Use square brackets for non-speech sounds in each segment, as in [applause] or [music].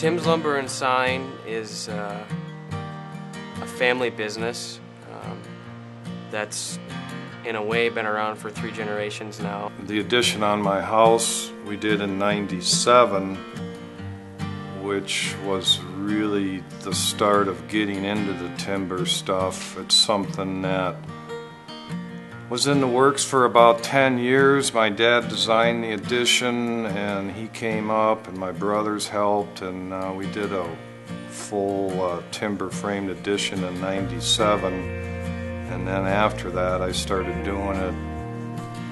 Timm's Lumber and Sawing is uh, a family business um, that's, in a way, been around for three generations now. The addition on my house we did in 97, which was really the start of getting into the timber stuff. It's something that was in the works for about 10 years. My dad designed the addition and he came up and my brothers helped and uh, we did a full uh, timber framed addition in 97 and then after that I started doing it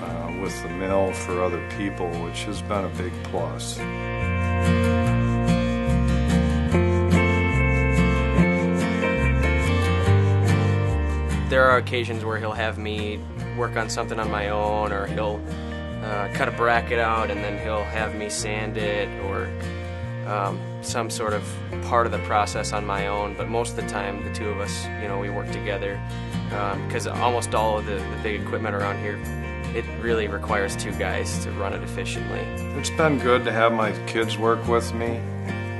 uh, with the mill for other people which has been a big plus. There are occasions where he'll have me work on something on my own, or he'll uh, cut a bracket out and then he'll have me sand it, or um, some sort of part of the process on my own. But most of the time, the two of us, you know, we work together because um, almost all of the, the big equipment around here, it really requires two guys to run it efficiently. It's been good to have my kids work with me.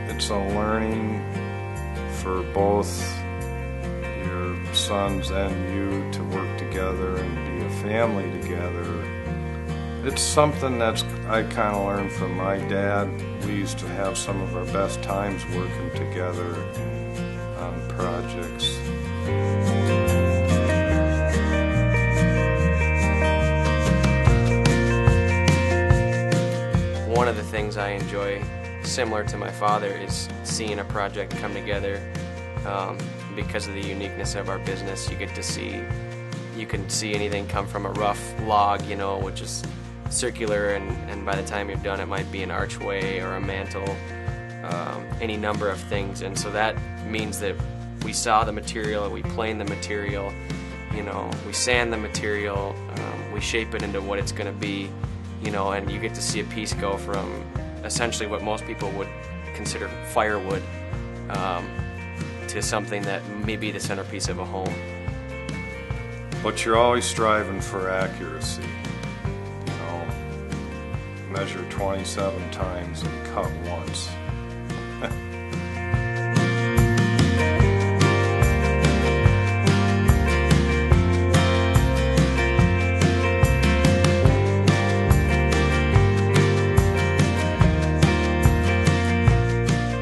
It's a learning for both sons and you to work together and be a family together. It's something that's I kind of learned from my dad. We used to have some of our best times working together on projects. One of the things I enjoy, similar to my father, is seeing a project come together. Um, because of the uniqueness of our business, you get to see, you can see anything come from a rough log, you know, which is circular, and, and by the time you're done, it might be an archway or a mantle, um, any number of things. And so that means that we saw the material, we plane the material, you know, we sand the material, um, we shape it into what it's going to be, you know, and you get to see a piece go from essentially what most people would consider firewood um, to something that may be the centerpiece of a home. But you're always striving for accuracy. You know, measure 27 times and cut once. [laughs]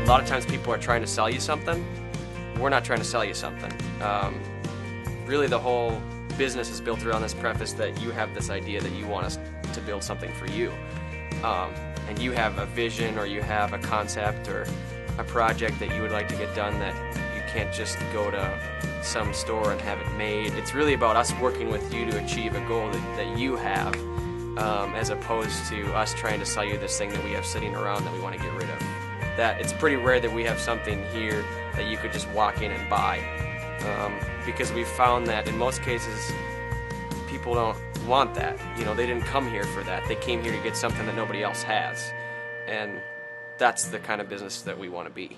A lot of times people are trying to sell you something. We're not trying to sell you something. Um, really, the whole business is built around this preface that you have this idea that you want us to build something for you. Um, and you have a vision or you have a concept or a project that you would like to get done that you can't just go to some store and have it made. It's really about us working with you to achieve a goal that, that you have um, as opposed to us trying to sell you this thing that we have sitting around that we want to get rid of. That it's pretty rare that we have something here that you could just walk in and buy. Um, because we've found that in most cases, people don't want that. You know, they didn't come here for that. They came here to get something that nobody else has. And that's the kind of business that we want to be.